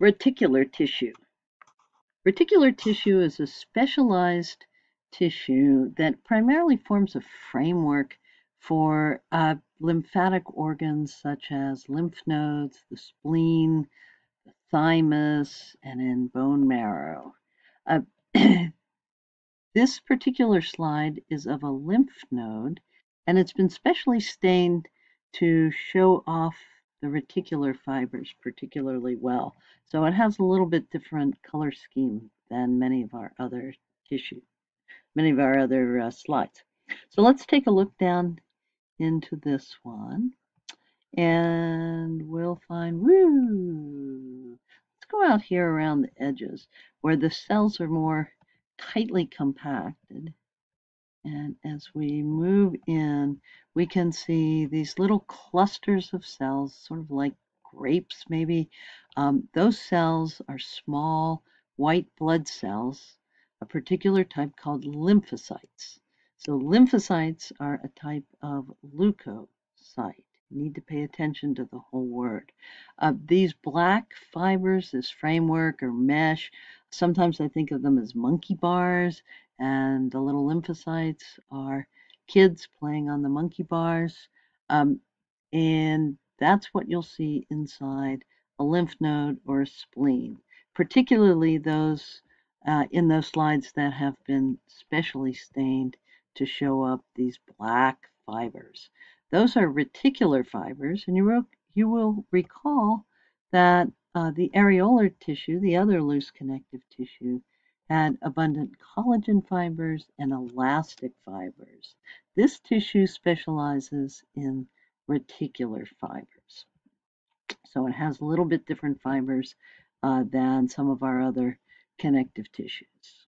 Reticular tissue. Reticular tissue is a specialized tissue that primarily forms a framework for uh, lymphatic organs such as lymph nodes, the spleen, the thymus, and in bone marrow. Uh, this particular slide is of a lymph node, and it's been specially stained to show off the reticular fibers particularly well. So it has a little bit different color scheme than many of our other tissue, many of our other uh, slides. So let's take a look down into this one and we'll find, woo, let's go out here around the edges where the cells are more tightly compacted. And as we move in, we can see these little clusters of cells, sort of like grapes maybe. Um, those cells are small white blood cells, a particular type called lymphocytes. So lymphocytes are a type of leukocyte. You need to pay attention to the whole word. Uh, these black fibers, this framework or mesh, sometimes I think of them as monkey bars and the little lymphocytes are kids playing on the monkey bars. Um, and that's what you'll see inside a lymph node or a spleen, particularly those uh, in those slides that have been specially stained to show up these black fibers. Those are reticular fibers, and you will, you will recall that uh, the areolar tissue, the other loose connective tissue, had abundant collagen fibers and elastic fibers. This tissue specializes in reticular fibers. So it has a little bit different fibers uh, than some of our other connective tissues.